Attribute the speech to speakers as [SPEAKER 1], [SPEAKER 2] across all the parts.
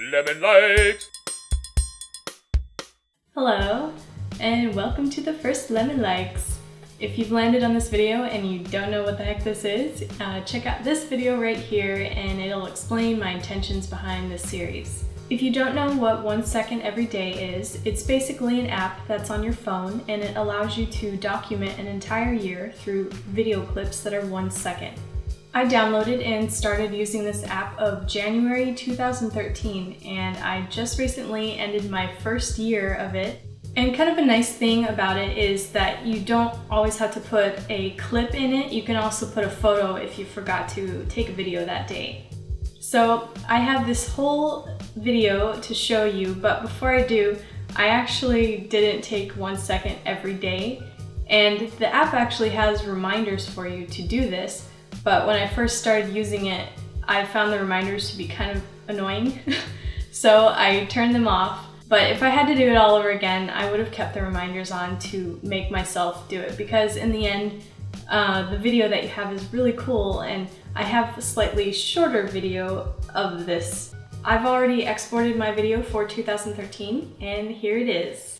[SPEAKER 1] Lemon Likes.
[SPEAKER 2] Hello, and welcome to the first Lemon Likes. If you've landed on this video and you don't know what the heck this is, uh, check out this video right here and it'll explain my intentions behind this series. If you don't know what One Second Every Day is, it's basically an app that's on your phone and it allows you to document an entire year through video clips that are one second. I downloaded and started using this app of January 2013 and I just recently ended my first year of it. And kind of a nice thing about it is that you don't always have to put a clip in it, you can also put a photo if you forgot to take a video that day. So I have this whole video to show you, but before I do, I actually didn't take one second every day. And the app actually has reminders for you to do this, but when I first started using it, I found the reminders to be kind of annoying. so I turned them off. But if I had to do it all over again, I would have kept the reminders on to make myself do it because in the end, uh, the video that you have is really cool and I have a slightly shorter video of this. I've already exported my video for 2013 and here it is.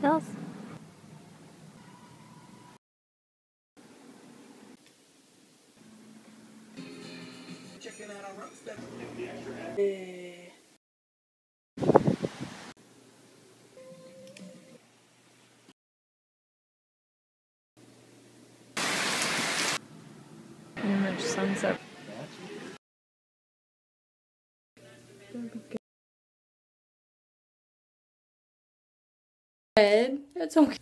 [SPEAKER 3] Else. And then sunset.
[SPEAKER 2] Ed, it's okay.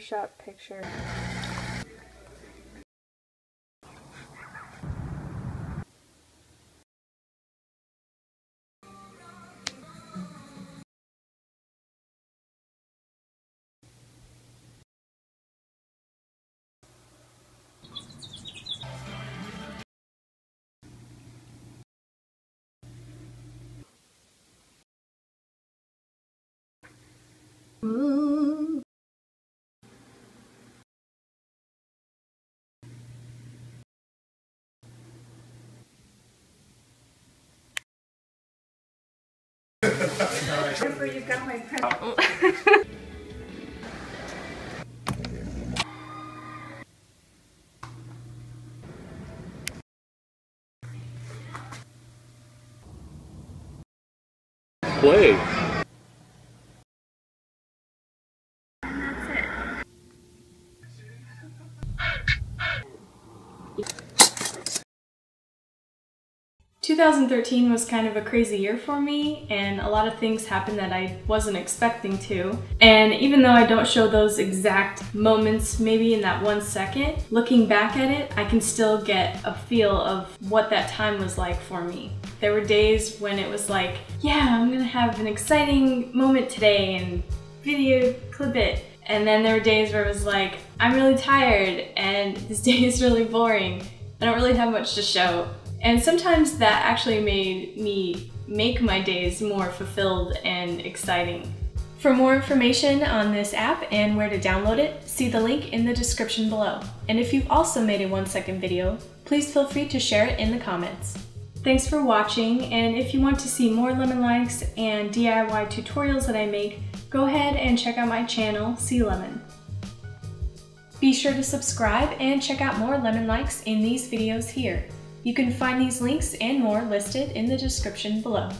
[SPEAKER 2] Shot picture.
[SPEAKER 3] Remember, you got my present.
[SPEAKER 1] Play.
[SPEAKER 2] 2013 was kind of a crazy year for me, and a lot of things happened that I wasn't expecting to. And even though I don't show those exact moments, maybe in that one second, looking back at it, I can still get a feel of what that time was like for me. There were days when it was like, yeah, I'm gonna have an exciting moment today and video clip it. And then there were days where it was like, I'm really tired and this day is really boring. I don't really have much to show. And sometimes that actually made me make my days more fulfilled and exciting. For more information on this app and where to download it, see the link in the description below. And if you've also made a one second video, please feel free to share it in the comments. Thanks for watching, and if you want to see more lemon likes and DIY tutorials that I make, go ahead and check out my channel, Sea Lemon. Be sure to subscribe and check out more lemon likes in these videos here. You can find these links and more listed in the description below.